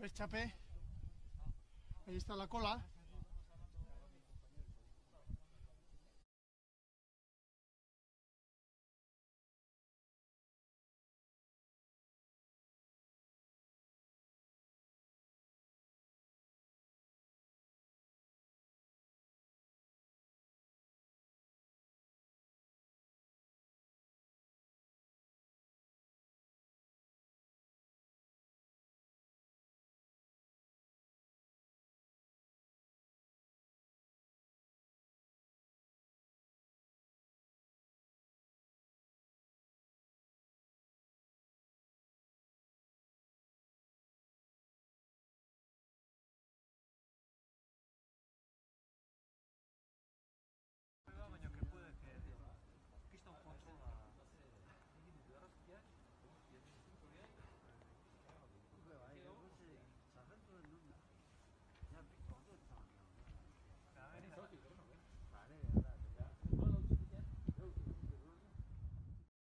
¿Ves, Chape? Ahí está la cola.